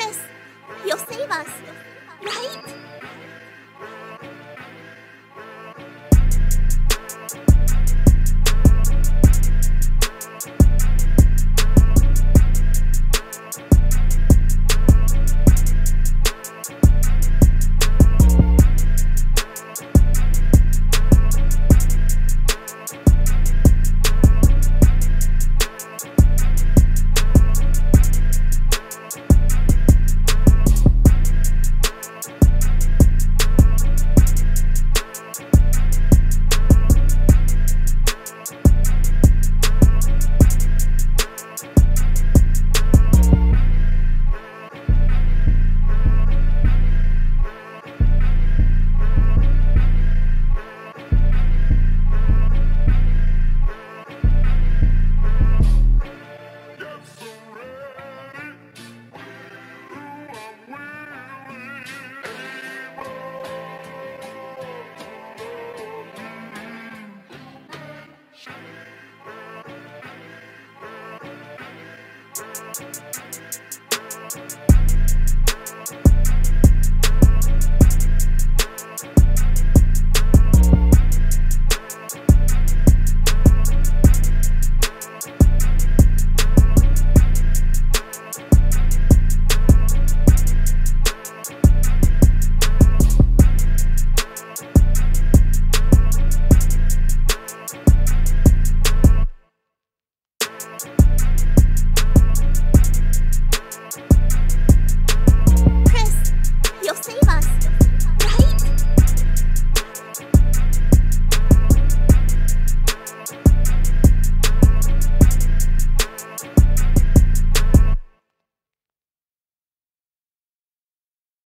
Chris, you'll save us, right?